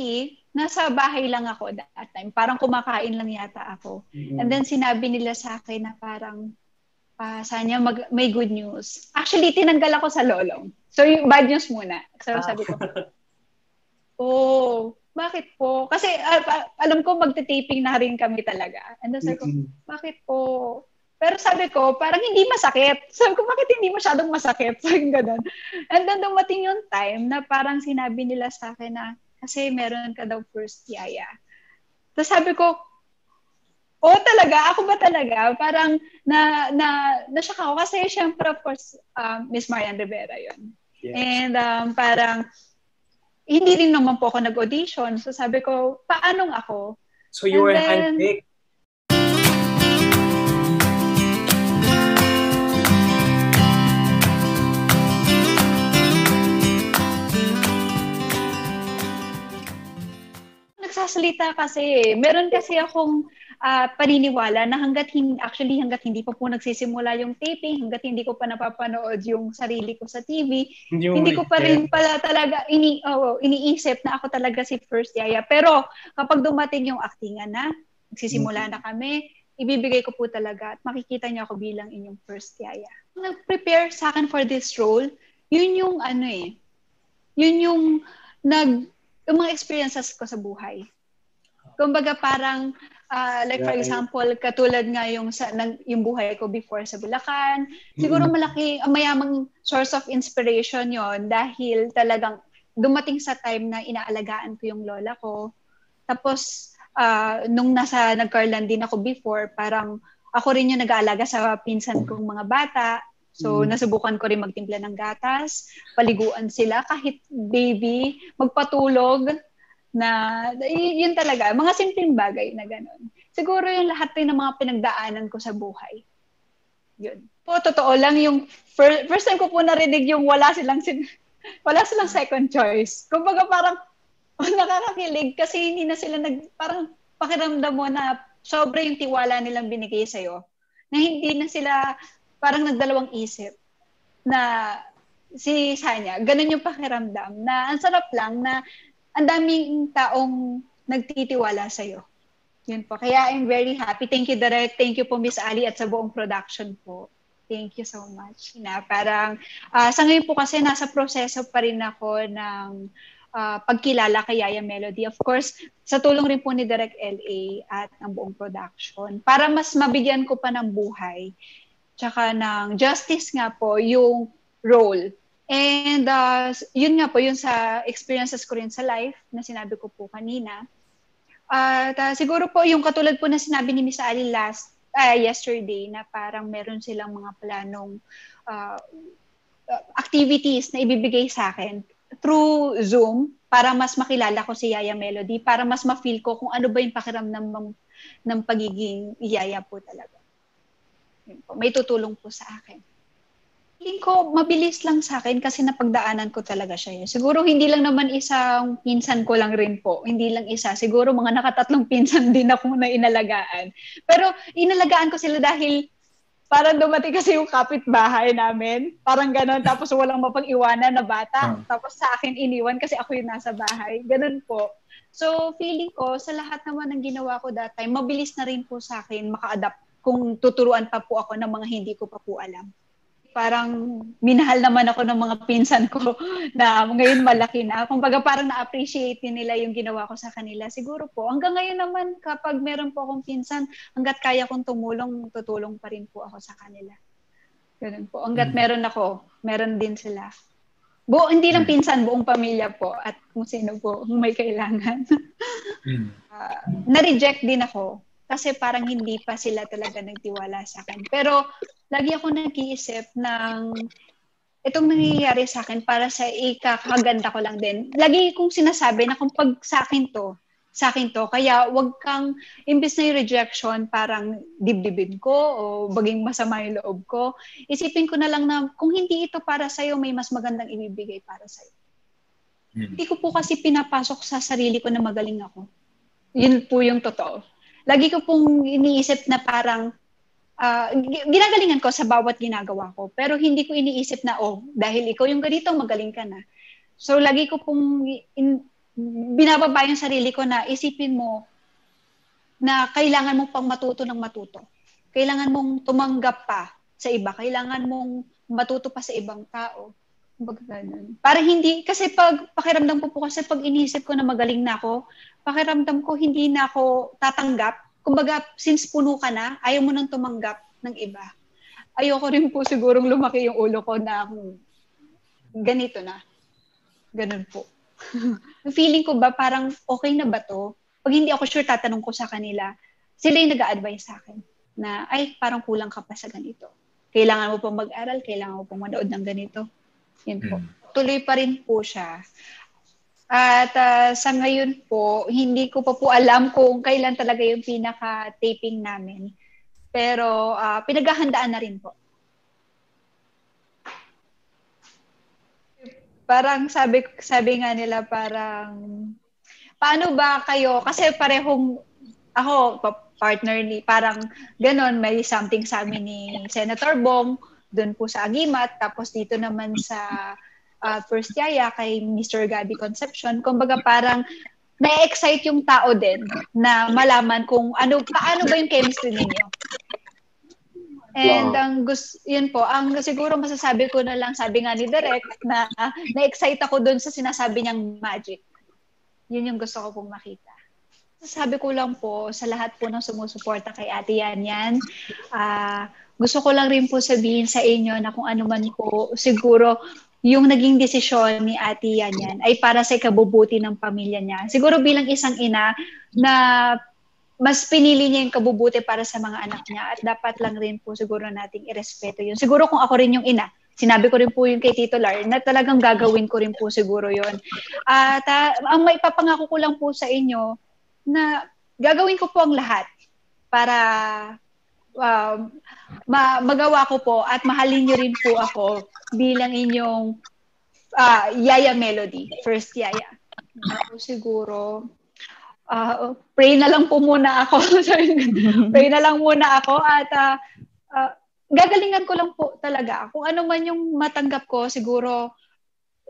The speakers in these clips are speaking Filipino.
actually, nasa bahay lang ako that time. Parang kumakain lang yata ako. Mm-hmm. And then sinabi nila sa akin na parang uh, sana mag, may good news. Actually, tinanggal ako sa lolong. So, yung bad news muna. So, ah. sabi ko, oh, bakit po? Kasi uh, alam ko magte-taping na rin kami talaga. And then sabi ko, mm-hmm. bakit po? Pero sabi ko, parang hindi masakit. Sabi ko, bakit hindi masyadong masakit? Sabi ganun. And then dumating yung time na parang sinabi nila sa akin na, kasi meron ka daw first yaya. Tapos sabi ko, oh talaga, ako ba talaga? Parang na, na, na-shock ako kasi syempre of course, um, Miss Marian Rivera yon yes. And um, parang, hindi rin naman po ako nag-audition. So sabi ko, paano ako? So you And were then, handpicked? Nagsasalita kasi. Meron kasi akong uh, paniniwala na hanggat hindi, actually hanggat hindi pa po nagsisimula yung taping, hanggat hindi ko pa napapanood yung sarili ko sa TV, hindi, hindi ko pa rin pala talaga ini, oh, iniisip na ako talaga si First Yaya. Pero kapag dumating yung actingan na, nagsisimula mm-hmm. na kami, ibibigay ko po talaga at makikita niyo ako bilang inyong First Yaya. Nag-prepare sa akin for this role, yun yung ano eh, yun yung nag yung mga experiences ko sa buhay. Kumbaga parang uh, like for example, katulad nga yung sa nang, yung buhay ko before sa Bulacan, siguro malaki uh, mayamang source of inspiration 'yon dahil talagang dumating sa time na inaalagaan ko yung lola ko. Tapos uh, nung nasa nagkarlan din ako before, parang ako rin yung nag-aalaga sa pinsan kong mga bata. So, mm. nasubukan ko rin magtimpla ng gatas, paliguan sila kahit baby, magpatulog na yun talaga, mga simpleng bagay na ganun. Siguro yung lahat rin ng mga pinagdaanan ko sa buhay. Yun. Po, totoo lang yung first, first time ko po narinig yung wala silang sin- wala silang second choice. Kumbaga parang oh, nakakakilig kasi hindi na sila nag parang pakiramdam mo na sobra yung tiwala nilang binigay sa'yo na hindi na sila parang nagdalawang isip na si Sanya, ganun yung pakiramdam na ang sarap lang na ang daming taong nagtitiwala sa iyo. Yun po. Kaya I'm very happy. Thank you, Direct. Thank you po, Miss Ali, at sa buong production po. Thank you so much. Na parang, uh, sa ngayon po kasi nasa proseso pa rin ako ng uh, pagkilala kay Yaya Melody. Of course, sa tulong rin po ni Direct LA at ang buong production. Para mas mabigyan ko pa ng buhay tsaka ng justice nga po yung role. And uh, yun nga po, yun sa experiences ko rin sa life na sinabi ko po kanina. At uh, siguro po yung katulad po na sinabi ni Miss Ali last, uh, yesterday na parang meron silang mga planong uh, activities na ibibigay sa akin through Zoom para mas makilala ko si Yaya Melody, para mas ma-feel ko kung ano ba yung pakiramdam ng, ng pagiging Yaya po talaga may tutulong po sa akin. Feeling ko, mabilis lang sa akin kasi napagdaanan ko talaga siya. Eh. Siguro hindi lang naman isang pinsan ko lang rin po. Hindi lang isa. Siguro mga nakatatlong pinsan din ako na inalagaan. Pero inalagaan ko sila dahil parang dumating kasi yung kapitbahay namin. Parang ganon. Tapos walang mapag-iwanan na bata. Hmm. Tapos sa akin iniwan kasi ako yung nasa bahay. Ganon po. So, feeling ko, sa lahat naman ng ginawa ko that time, mabilis na rin po sa akin maka-adapt kung tuturuan pa po ako ng mga hindi ko pa po alam. Parang minahal naman ako ng mga pinsan ko na ngayon malaki na. Kung baga parang na-appreciate nila yung ginawa ko sa kanila. Siguro po, hanggang ngayon naman kapag meron po akong pinsan, hanggat kaya kong tumulong, tutulong pa rin po ako sa kanila. Ganun po. Hanggat mm. meron ako, meron din sila. Bu hindi lang mm. pinsan, buong pamilya po at kung sino po may kailangan. uh, na-reject din ako kasi parang hindi pa sila talaga nagtiwala sa akin. Pero lagi ako nag-iisip ng itong nangyayari sa akin para sa ikakaganda ko lang din. Lagi kong sinasabi na kung pag sa akin to, sa akin to. Kaya wag kang, imbes na yung rejection, parang dibdibin ko o baging masama yung loob ko. Isipin ko na lang na kung hindi ito para sa'yo, may mas magandang ibibigay para sa'yo. Hmm. Hindi ko po kasi pinapasok sa sarili ko na magaling ako. Yun po yung totoo lagi ko pong iniisip na parang uh, ginagalingan ko sa bawat ginagawa ko. Pero hindi ko iniisip na, oh, dahil ikaw yung ganito, magaling ka na. So, lagi ko pong in, binababa yung sarili ko na isipin mo na kailangan mong pang matuto ng matuto. Kailangan mong tumanggap pa sa iba. Kailangan mong matuto pa sa ibang tao. Kumbaga. Para hindi, kasi pag pakiramdam ko po kasi pag inisip ko na magaling na ako, pakiramdam ko hindi na ako tatanggap. Kumbaga, since puno ka na, ayaw mo nang tumanggap ng iba. Ayoko rin po sigurong lumaki yung ulo ko na ganito na. Ganun po. Feeling ko ba parang okay na ba to? Pag hindi ako sure, tatanong ko sa kanila. Sila yung nag-a-advise sa akin na, ay, parang kulang ka pa sa ganito. Kailangan mo pang mag-aral, kailangan mo pang manood ng ganito. Yun po. Mm. Tuloy pa rin po siya. At uh, sa ngayon po, hindi ko pa po alam kung kailan talaga yung pinaka-taping namin. Pero uh, pinaghahandaan na rin po. Parang sabi sabi nga nila parang paano ba kayo kasi parehong ako partner ni parang ganon may something sa amin ni Senator Bong doon po sa Agimat tapos dito naman sa uh, First Yaya kay Mr. Gabby Conception kumbaga parang na-excite yung tao din na malaman kung ano paano ba yung chemistry ninyo And wow. ang gusto, yun po, ang siguro masasabi ko na lang, sabi nga ni Derek, na uh, na-excite ako doon sa sinasabi niyang magic. Yun yung gusto ko pong makita. Sabi ko lang po, sa lahat po ng sumusuporta kay Ate Yan Yan, uh, gusto ko lang rin po sabihin sa inyo na kung ano man po, siguro yung naging desisyon ni Ate Yan Yan ay para sa ikabubuti ng pamilya niya. Siguro bilang isang ina na mas pinili niya yung kabubuti para sa mga anak niya at dapat lang rin po siguro nating irespeto yun. Siguro kung ako rin yung ina, sinabi ko rin po yung kay Tito Lar na talagang gagawin ko rin po siguro yun. At uh, ang maipapangako ko lang po sa inyo na gagawin ko po ang lahat para uh, ma- magawa ko po at mahalin niyo rin po ako bilang inyong uh, Yaya Melody, first Yaya. Ako siguro uh, pray na lang po muna ako. pray na lang muna ako at uh, uh, gagalingan ko lang po talaga. Kung ano man yung matanggap ko, siguro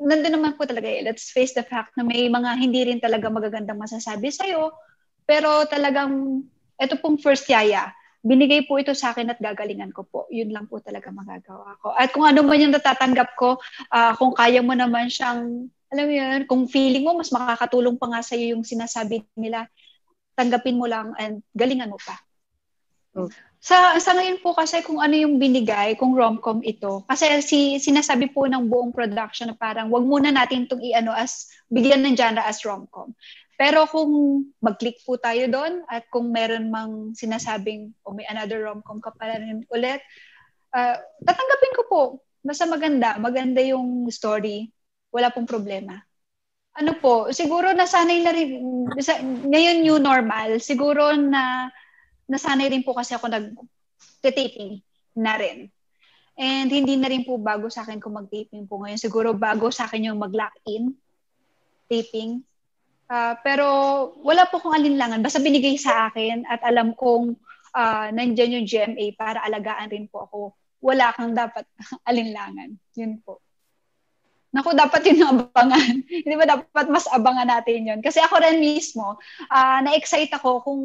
nandun naman po talaga eh. Let's face the fact na may mga hindi rin talaga magagandang masasabi sa'yo. Pero talagang, ito pong first yaya, binigay po ito sa akin at gagalingan ko po. Yun lang po talaga magagawa ko. At kung ano man yung natatanggap ko, uh, kung kaya mo naman siyang alam mo yun, kung feeling mo mas makakatulong pa nga sa'yo yung sinasabi nila, tanggapin mo lang and galingan mo pa. Okay. Sa sa ngayon po kasi kung ano yung binigay, kung romcom ito, kasi si sinasabi po ng buong production na parang wag muna natin itong i-ano as bigyan ng genre as romcom. Pero kung mag-click po tayo doon at kung meron mang sinasabing o oh, may another romcom ka pala rin ulit, uh, tatanggapin ko po. Basta maganda, maganda yung story, wala pong problema. Ano po, siguro nasanay na rin, ngayon new normal, siguro na nasanay rin po kasi ako nag-taping na rin. And hindi na rin po bago sa akin kung mag-taping po ngayon. Siguro bago sa akin yung mag-lock-in taping. Uh, pero wala po kong alinlangan. Basta binigay sa akin at alam kong uh, nandyan yung GMA para alagaan rin po ako. Wala kang dapat alinlangan. Yun po. Naku, dapat yun ang abangan. Hindi ba dapat mas abangan natin yun? Kasi ako rin mismo, uh, na-excite ako kung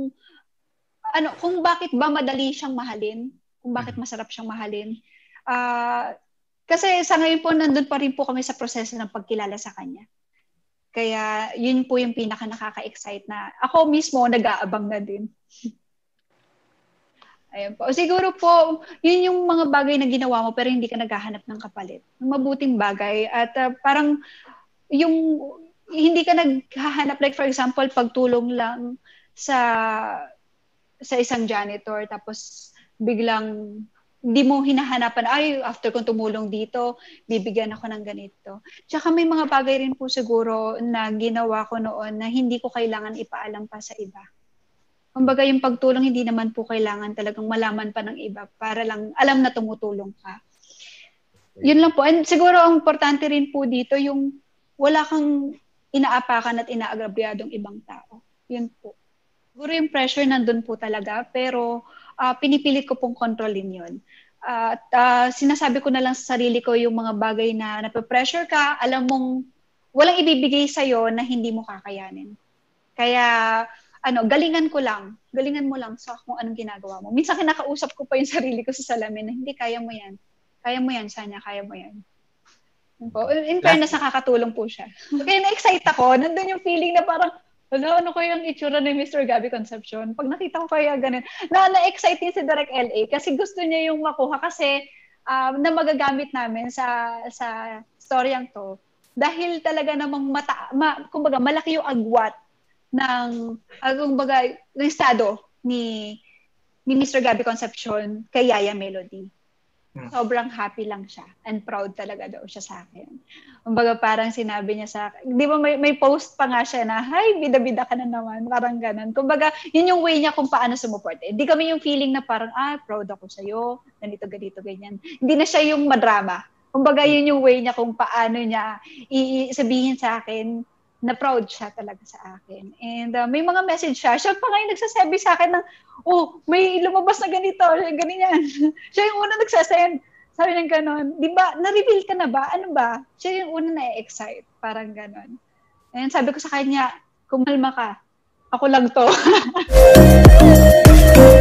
ano, kung bakit ba madali siyang mahalin, kung bakit mm-hmm. masarap siyang mahalin. Uh, kasi sa ngayon po, nandun pa rin po kami sa proseso ng pagkilala sa kanya. Kaya yun po yung pinaka nakaka-excite na ako mismo nag-aabang na din. Ayun po. Siguro po, yun yung mga bagay na ginawa mo pero hindi ka naghahanap ng kapalit. Mabuting bagay. At uh, parang yung hindi ka naghahanap, like for example, pagtulong lang sa sa isang janitor tapos biglang hindi mo hinahanapan, ay, after kong tumulong dito, bibigyan ako ng ganito. Tsaka may mga bagay rin po siguro na ginawa ko noon na hindi ko kailangan ipaalam pa sa iba. Kumbaga yung pagtulong hindi naman po kailangan talagang malaman pa ng iba para lang alam na tumutulong ka. Yun lang po. And siguro ang importante rin po dito yung wala kang inaapakan at inaagrabyadong ibang tao. Yun po. Siguro yung pressure nandun po talaga pero uh, pinipilit ko pong kontrolin yun. At uh, uh, sinasabi ko na lang sa sarili ko yung mga bagay na nape-pressure ka, alam mong walang ibibigay sa'yo na hindi mo kakayanin. Kaya, ano, galingan ko lang. Galingan mo lang sa kung anong ginagawa mo. Minsan kinakausap ko pa yung sarili ko sa salamin na hindi, kaya mo yan. Kaya mo yan, Sanya, kaya mo yan. Po. In fairness, nakakatulong po siya. Kaya na-excite ako. Nandun yung feeling na parang, ano, ano kaya yung itsura ni Mr. Gabby Concepcion? Pag nakita ko kaya ganun. Na, na-excite si Direct LA kasi gusto niya yung makuha kasi um, na magagamit namin sa sa storyang to dahil talaga namang mata, ma, kumbaga malaki yung agwat ng uh, kumbaga ng estado ni ni Mr. Gabby Concepcion kay Yaya Melody. Hmm. Sobrang happy lang siya and proud talaga daw siya sa akin. Kumbaga parang sinabi niya sa akin, di ba may, may post pa nga siya na, hi, bida-bida ka na naman, parang ganun. Kumbaga, yun yung way niya kung paano sumuport. Hindi eh, kami yung feeling na parang, ah, proud ako sa'yo, ganito, ganito, ganyan. Hindi na siya yung madrama. Kumbaga, yun yung way niya kung paano niya i-sabihin sa akin na proud siya talaga sa akin. And uh, may mga message siya. Siya pa nga yung nagsasabi sa akin ng, oh, may lumabas na ganito, ganyan. siya yung una nagsasend. Sabi ng ganon. Di ba, na-reveal ka na ba? Ano ba? Siya yung una na-excite. Parang ganon. And sabi ko sa kanya, kumalma ka. Ako lang to.